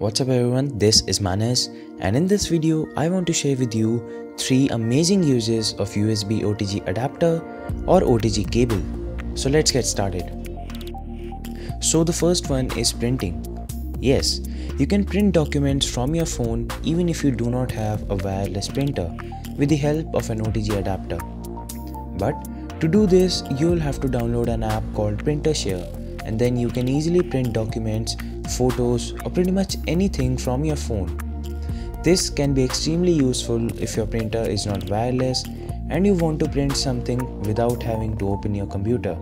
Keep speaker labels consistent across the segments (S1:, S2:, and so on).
S1: What's up everyone, this is Manas and in this video I want to share with you 3 amazing uses of USB OTG adapter or OTG cable. So let's get started. So the first one is printing. Yes, you can print documents from your phone even if you do not have a wireless printer with the help of an OTG adapter. But to do this, you will have to download an app called PrinterShare and then you can easily print documents, photos or pretty much anything from your phone. This can be extremely useful if your printer is not wireless and you want to print something without having to open your computer.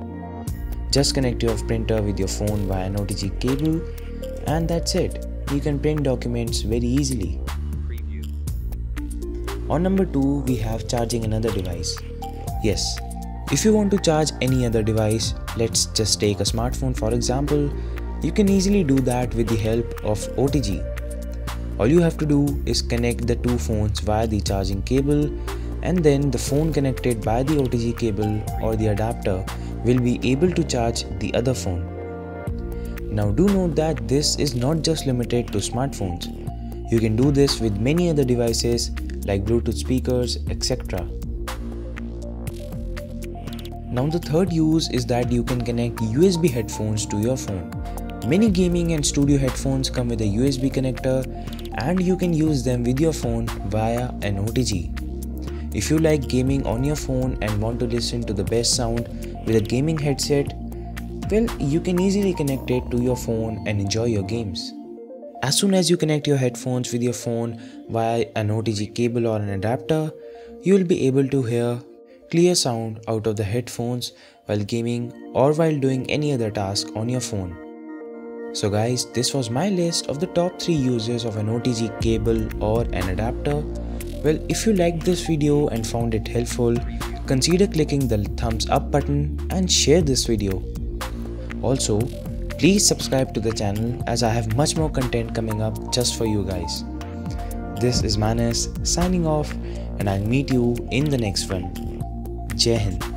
S1: Just connect your printer with your phone via an OTG cable and that's it. You can print documents very easily. On number 2 we have charging another device. Yes, if you want to charge any other device, let's just take a smartphone for example, you can easily do that with the help of OTG. All you have to do is connect the two phones via the charging cable and then the phone connected by the OTG cable or the adapter will be able to charge the other phone. Now do note that this is not just limited to smartphones. You can do this with many other devices like Bluetooth speakers, etc. Now the third use is that you can connect USB headphones to your phone. Many gaming and studio headphones come with a USB connector and you can use them with your phone via an OTG. If you like gaming on your phone and want to listen to the best sound with a gaming headset, well, you can easily connect it to your phone and enjoy your games. As soon as you connect your headphones with your phone via an OTG cable or an adapter, you will be able to hear clear sound out of the headphones while gaming or while doing any other task on your phone. So guys, this was my list of the top 3 uses of an OTG cable or an adapter. Well, if you liked this video and found it helpful, consider clicking the thumbs up button and share this video. Also, please subscribe to the channel as I have much more content coming up just for you guys. This is Manas signing off and I'll meet you in the next one. Jai Hind.